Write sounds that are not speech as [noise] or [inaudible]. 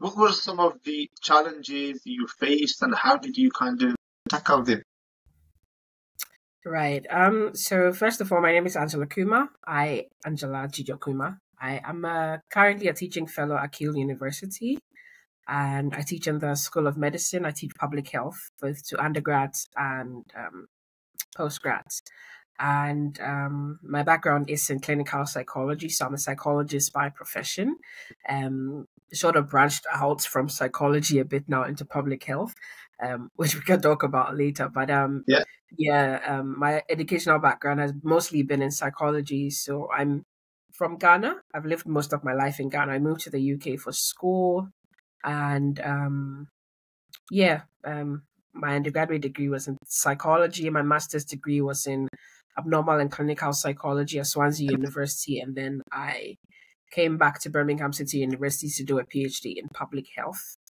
what were some of the challenges you faced and how did you kind of tackle them? Right. Um. So first of all, my name is Angela Kuma. I Angela Jijo Kuma. I am uh, currently a teaching fellow at Keele University, and I teach in the School of Medicine. I teach public health both to undergrads and um, postgrads. And um, my background is in clinical psychology, so I'm a psychologist by profession. Um, sort of branched out from psychology a bit now into public health, um, [laughs] which we can talk about later. But um, yeah, yeah, um, my educational background has mostly been in psychology. So I'm from Ghana. I've lived most of my life in Ghana. I moved to the UK for school, and um, yeah, um, my undergraduate degree was in psychology. My master's degree was in abnormal and clinical psychology at Swansea University, and then I came back to Birmingham City University to do a PhD in public health.